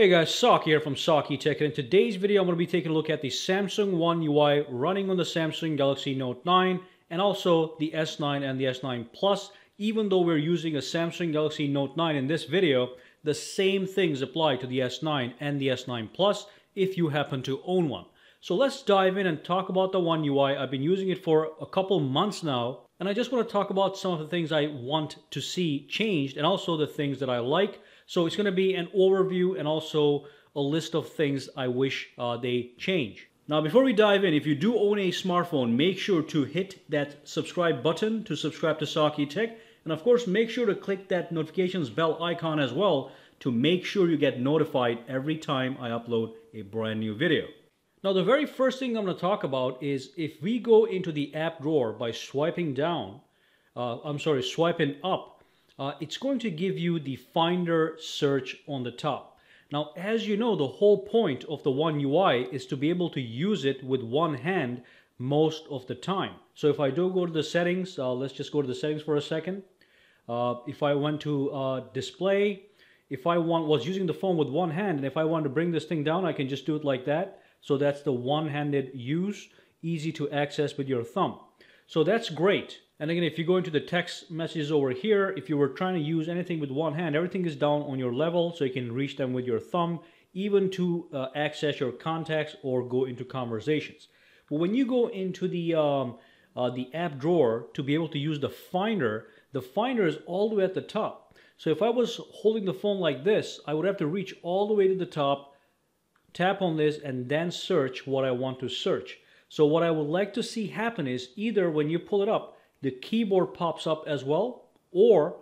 Hey guys, Saki here from Saki Tech and in today's video I'm going to be taking a look at the Samsung One UI running on the Samsung Galaxy Note 9 and also the S9 and the S9 Plus. Even though we're using a Samsung Galaxy Note 9 in this video, the same things apply to the S9 and the S9 Plus if you happen to own one. So let's dive in and talk about the One UI. I've been using it for a couple months now and I just want to talk about some of the things I want to see changed and also the things that I like so it's going to be an overview and also a list of things I wish uh, they change. Now before we dive in, if you do own a smartphone, make sure to hit that subscribe button to subscribe to Saki Tech. And of course, make sure to click that notifications bell icon as well to make sure you get notified every time I upload a brand new video. Now the very first thing I'm going to talk about is if we go into the app drawer by swiping down, uh, I'm sorry, swiping up, uh, it's going to give you the Finder search on the top. Now, as you know, the whole point of the One UI is to be able to use it with one hand most of the time. So if I do go to the settings, uh, let's just go to the settings for a second. Uh, if I went to uh, display, if I want was using the phone with one hand, and if I want to bring this thing down, I can just do it like that. So that's the one-handed use, easy to access with your thumb. So that's great. And again, if you go into the text messages over here, if you were trying to use anything with one hand, everything is down on your level so you can reach them with your thumb, even to uh, access your contacts or go into conversations. But when you go into the, um, uh, the app drawer to be able to use the finder, the finder is all the way at the top. So if I was holding the phone like this, I would have to reach all the way to the top, tap on this, and then search what I want to search. So what I would like to see happen is either when you pull it up, the keyboard pops up as well, or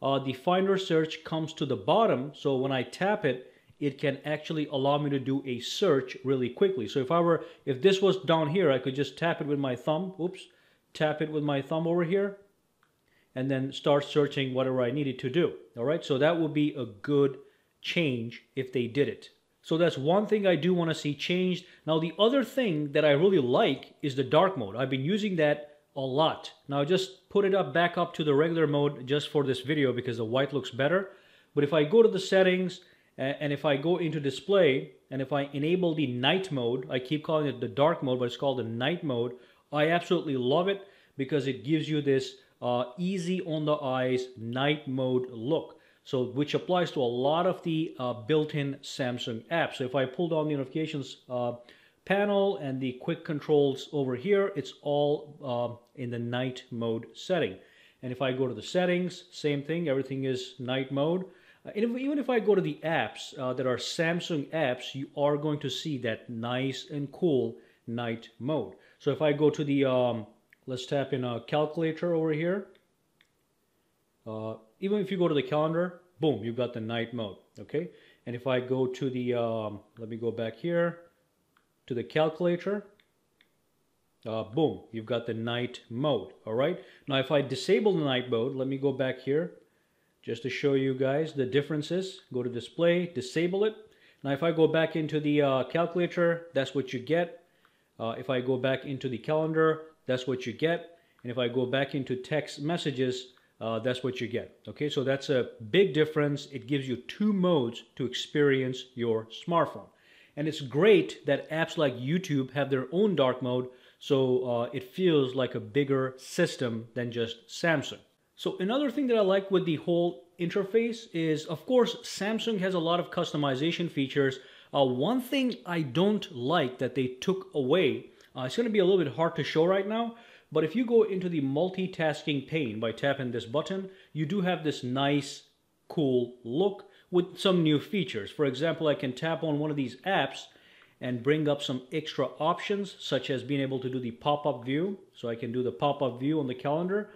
uh, the Finder search comes to the bottom. So when I tap it, it can actually allow me to do a search really quickly. So if I were, if this was down here, I could just tap it with my thumb. Oops, tap it with my thumb over here, and then start searching whatever I needed to do. All right, so that would be a good change if they did it. So that's one thing I do want to see changed. Now the other thing that I really like is the dark mode. I've been using that a lot. Now just put it up back up to the regular mode just for this video because the white looks better. But if I go to the settings and if I go into display and if I enable the night mode, I keep calling it the dark mode, but it's called the night mode. I absolutely love it because it gives you this uh, easy on the eyes night mode look. So which applies to a lot of the uh, built-in Samsung apps. So if I pull down the notifications uh, panel and the quick controls over here, it's all uh, in the night mode setting. And if I go to the settings, same thing, everything is night mode. Uh, and if, even if I go to the apps uh, that are Samsung apps, you are going to see that nice and cool night mode. So if I go to the, um, let's tap in a calculator over here. Uh, even if you go to the calendar, boom, you've got the night mode, okay? And if I go to the, um, let me go back here, to the calculator, uh, boom, you've got the night mode, all right? Now, if I disable the night mode, let me go back here just to show you guys the differences. Go to display, disable it. Now, if I go back into the uh, calculator, that's what you get. Uh, if I go back into the calendar, that's what you get. And if I go back into text messages, uh, that's what you get. Okay, so that's a big difference. It gives you two modes to experience your smartphone. And it's great that apps like YouTube have their own dark mode, so uh, it feels like a bigger system than just Samsung. So another thing that I like with the whole interface is, of course, Samsung has a lot of customization features. Uh, one thing I don't like that they took away, uh, it's going to be a little bit hard to show right now, but if you go into the multitasking pane by tapping this button, you do have this nice, cool look with some new features. For example, I can tap on one of these apps and bring up some extra options, such as being able to do the pop-up view. So I can do the pop-up view on the calendar.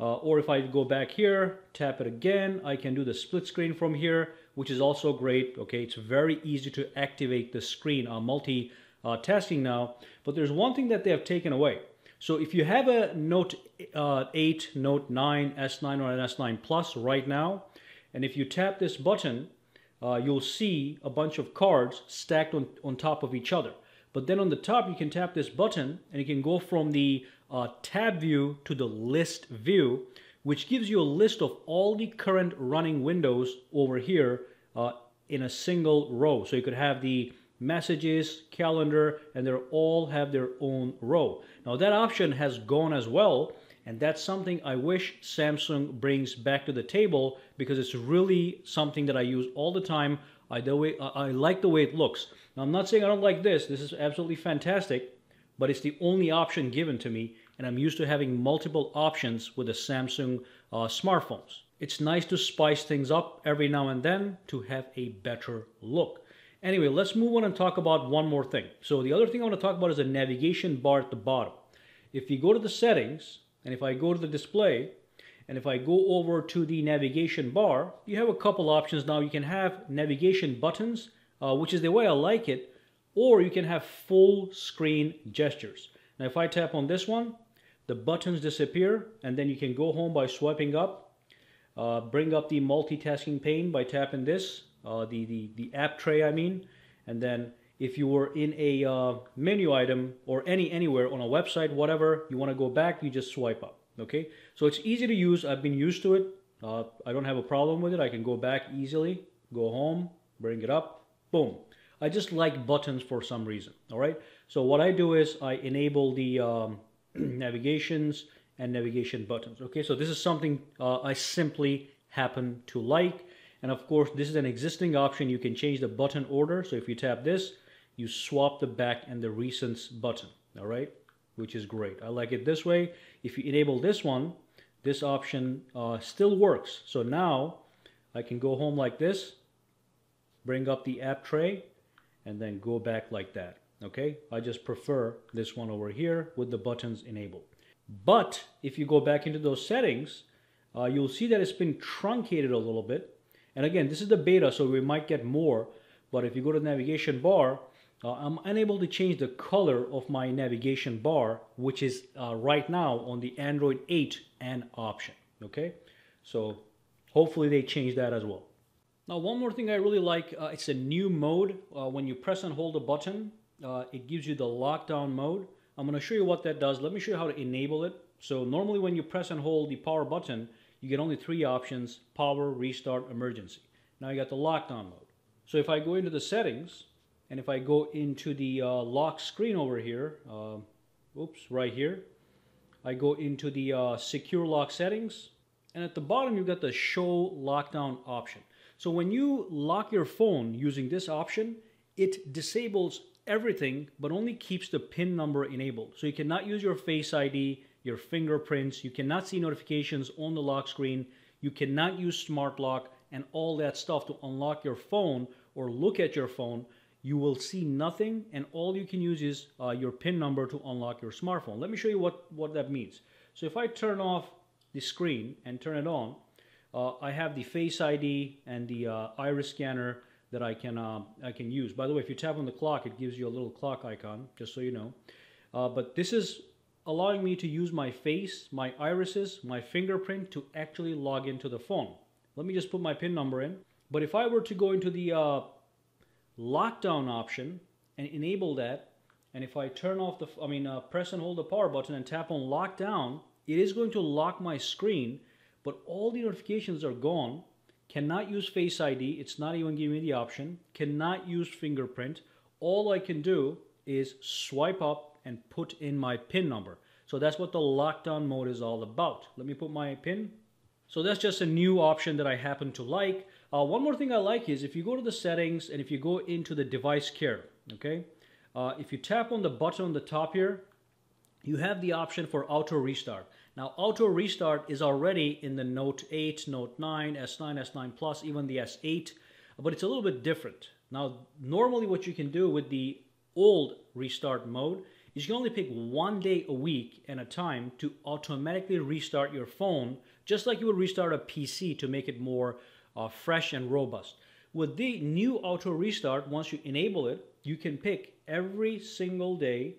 Uh, or if I go back here, tap it again, I can do the split screen from here, which is also great. Okay, it's very easy to activate the screen on multi-tasking now. But there's one thing that they have taken away. So if you have a Note uh, 8, Note 9, S9 or an S9 Plus right now, and if you tap this button, uh, you'll see a bunch of cards stacked on, on top of each other. But then on the top, you can tap this button and you can go from the uh, tab view to the list view, which gives you a list of all the current running windows over here uh, in a single row. So you could have the messages, calendar, and they all have their own row. Now that option has gone as well, and that's something I wish Samsung brings back to the table because it's really something that I use all the time. I, the way, I like the way it looks. Now I'm not saying I don't like this. This is absolutely fantastic, but it's the only option given to me, and I'm used to having multiple options with the Samsung uh, smartphones. It's nice to spice things up every now and then to have a better look. Anyway, let's move on and talk about one more thing. So the other thing I want to talk about is a navigation bar at the bottom. If you go to the settings, and if I go to the display, and if I go over to the navigation bar, you have a couple options now. You can have navigation buttons, uh, which is the way I like it, or you can have full screen gestures. Now if I tap on this one, the buttons disappear, and then you can go home by swiping up, uh, bring up the multitasking pane by tapping this, uh, the, the, the app tray I mean, and then if you were in a uh, menu item or any anywhere on a website, whatever, you want to go back, you just swipe up. Okay, so it's easy to use. I've been used to it. Uh, I don't have a problem with it. I can go back easily, go home, bring it up, boom. I just like buttons for some reason. All right. So what I do is I enable the um, navigations and navigation buttons. Okay. So this is something uh, I simply happen to like. And of course, this is an existing option. You can change the button order. So if you tap this, you swap the back and the recents button. All right. Which is great. I like it this way. If you enable this one, this option uh, still works. So now I can go home like this, bring up the app tray, and then go back like that. Okay, I just prefer this one over here with the buttons enabled. But if you go back into those settings, uh, you'll see that it's been truncated a little bit. And again, this is the beta, so we might get more. But if you go to the navigation bar, uh, I'm unable to change the color of my navigation bar, which is uh, right now on the Android 8 N option. Okay, so hopefully they change that as well. Now, one more thing I really like, uh, it's a new mode. Uh, when you press and hold a button, uh, it gives you the lockdown mode. I'm going to show you what that does. Let me show you how to enable it. So normally when you press and hold the power button, you get only three options, power, restart, emergency. Now you got the lockdown mode. So if I go into the settings, and if I go into the uh, lock screen over here, uh, oops, right here, I go into the uh, secure lock settings, and at the bottom you've got the show lockdown option. So when you lock your phone using this option, it disables everything but only keeps the PIN number enabled. So you cannot use your Face ID, your fingerprints, you cannot see notifications on the lock screen, you cannot use smart lock and all that stuff to unlock your phone or look at your phone. You will see nothing and all you can use is uh, your PIN number to unlock your smartphone. Let me show you what, what that means. So if I turn off the screen and turn it on, uh, I have the Face ID and the uh, iris scanner that I can uh, I can use. By the way, if you tap on the clock, it gives you a little clock icon, just so you know. Uh, but this is allowing me to use my face, my irises, my fingerprint to actually log into the phone. Let me just put my PIN number in. But if I were to go into the uh, lockdown option and enable that, and if I turn off the, I mean, uh, press and hold the power button and tap on lockdown, it is going to lock my screen but all the notifications are gone. Cannot use Face ID. It's not even giving me the option. Cannot use fingerprint. All I can do is swipe up and put in my PIN number. So that's what the lockdown mode is all about. Let me put my PIN. So that's just a new option that I happen to like. Uh, one more thing I like is if you go to the settings and if you go into the device care, okay? Uh, if you tap on the button on the top here, you have the option for auto restart. Now auto restart is already in the Note 8, Note 9, S9, S9 Plus, even the S8, but it's a little bit different. Now normally what you can do with the old restart mode is you can only pick one day a week and a time to automatically restart your phone just like you would restart a PC to make it more uh, fresh and robust. With the new auto restart, once you enable it, you can pick every single day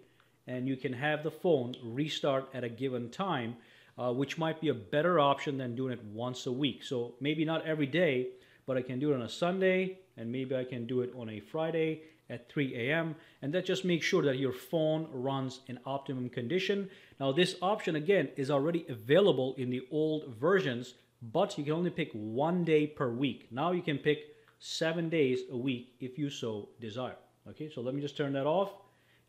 and you can have the phone restart at a given time uh, which might be a better option than doing it once a week. So maybe not every day, but I can do it on a Sunday, and maybe I can do it on a Friday at 3 a.m. And that just makes sure that your phone runs in optimum condition. Now this option again is already available in the old versions, but you can only pick one day per week. Now you can pick seven days a week if you so desire. Okay, so let me just turn that off.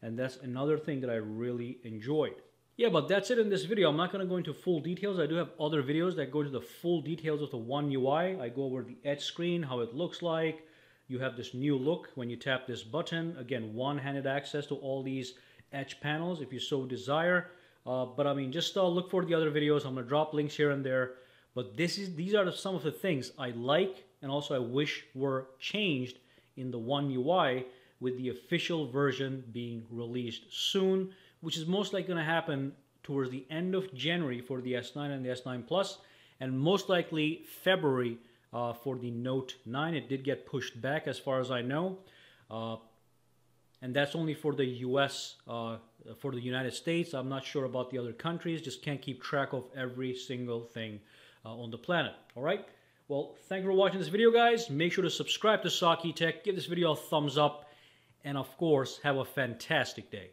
And that's another thing that I really enjoyed. Yeah, but that's it in this video. I'm not going to go into full details. I do have other videos that go into the full details of the One UI. I go over the edge screen, how it looks like. You have this new look when you tap this button. Again, one-handed access to all these edge panels if you so desire. Uh, but I mean, just uh, look for the other videos. I'm going to drop links here and there. But this is these are some of the things I like and also I wish were changed in the One UI with the official version being released soon, which is most likely going to happen towards the end of January for the S9 and the S9 Plus, and most likely February uh, for the Note 9. It did get pushed back as far as I know. Uh, and that's only for the US, uh, for the United States. I'm not sure about the other countries, just can't keep track of every single thing uh, on the planet. All right? Well, thank you for watching this video, guys. Make sure to subscribe to Saki Tech, give this video a thumbs up, and of course, have a fantastic day.